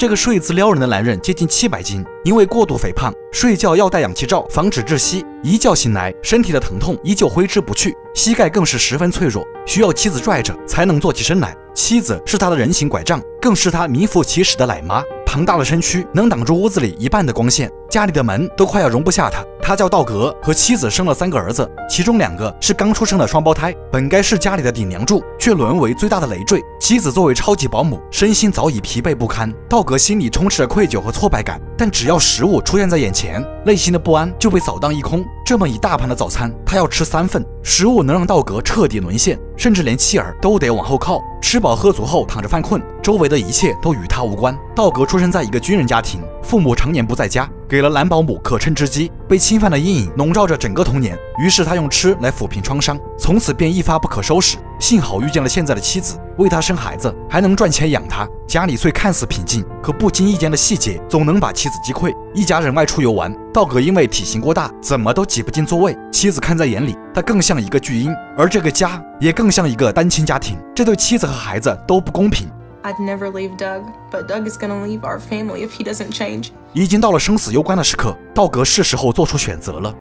这个睡姿撩人的男人接近七百斤，因为过度肥胖，睡觉要戴氧气罩，防止窒息。一觉醒来，身体的疼痛依旧挥之不去，膝盖更是十分脆弱，需要妻子拽着才能坐起身来。妻子是他的人形拐杖，更是他名副其实的奶妈。庞大的身躯能挡住屋子里一半的光线，家里的门都快要容不下他。他叫道格，和妻子生了三个儿子，其中两个是刚出生的双胞胎。本该是家里的顶梁柱，却沦为最大的累赘。妻子作为超级保姆，身心早已疲惫不堪。道格心里充斥着愧疚和挫败感，但只要食物出现在眼前，内心的不安就被扫荡一空。这么一大盘的早餐，他要吃三份，食物能让道格彻底沦陷，甚至连妻儿都得往后靠。吃饱喝足后躺着犯困，周围的一切都与他无关。道格出生在一个军人家庭，父母常年不在家，给了男保姆可乘之机。被侵犯的阴影笼罩着整个童年，于是他用吃来抚平创伤，从此便一发不可收拾。幸好遇见了现在的妻子，为他生孩子，还能赚钱养他。家里虽看似平静，可不经意间的细节总能把妻子击溃。一家人外出游玩，道格因为体型过大，怎么都挤不进座位。妻子看在眼里，他更像一个巨婴，而这个家也更像一个单亲家庭。这对妻子和孩子都不公平。I'd never leave Doug, but Doug is gonna leave our family if he doesn't change. 已经到了生死攸关的时刻，道格是时候做出选择了。